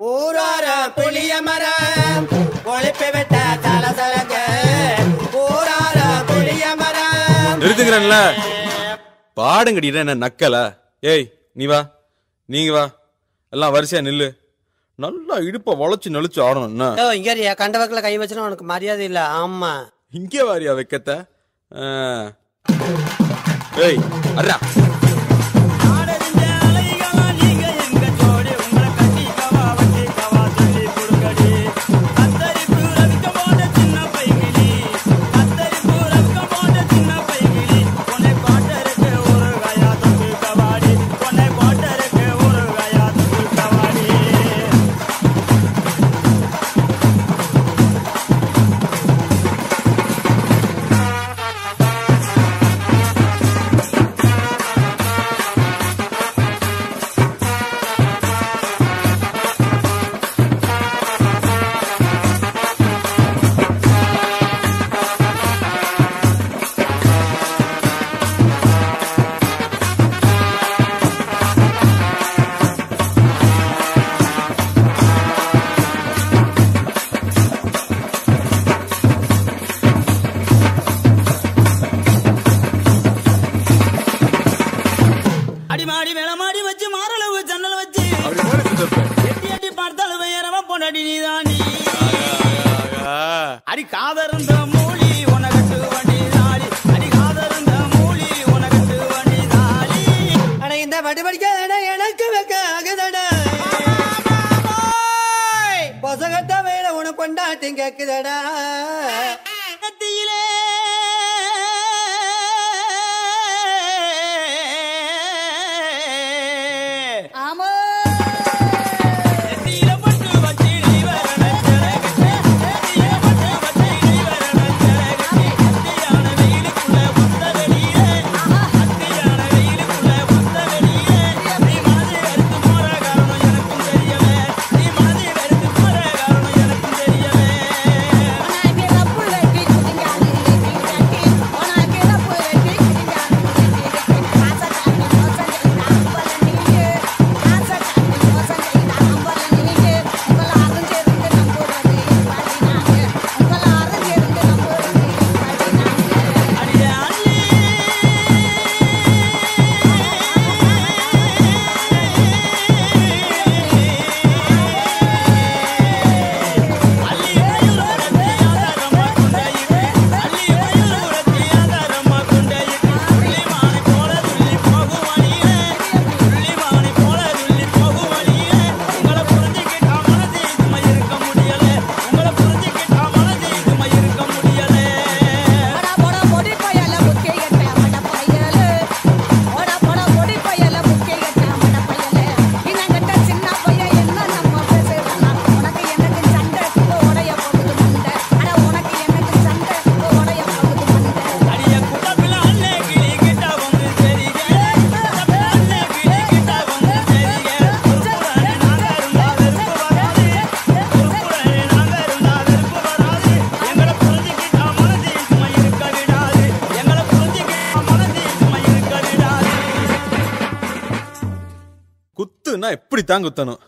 ஊரார புளிய மரம் ஒழிப்பு விட்ட சலசலங்க ஊரார புளிய மரம் நிறுத்துங்கிறேன்ல பாடுங்கடிடா என்ன நக்கல? ஏய் நீ வா. நீங்க வா. எல்லாம் வரிசையா நில்லு. நல்லா இடுப்ப வளைச்சு நெளிச்சு ஆடணும் என்ன? இங்க இருயா, கண்டவக்கில் கை வச்சுனா உனக்கு மரியாதை இல்ல. ஆமா. இங்கே வாரியா வைக்கத்த. ஏய் அர்ரா மேலமாடி வச்சு மாரளவு ஜன்னல் வச்சு. அப்படி போடு சுத்தப்ப. எட்டி எட்டி பார்த்தாலும் வேறவ பொண்டாடி நீதாண்டி அடி காதருந்த மூலி உனகட்டு வண்டி தாளி. அடி காதருந்த மூலி உனகட்டு வண்டி தாளி. ஆனா இந்த பட்டு படிக்காதடா எனக்கு வைக்க ஆகுதடா. பொசகத்த வேலை உனக்கு கொண்டாட்டி கேக்குதடா. குத்துனா எப்படி தான் குத்தணும்.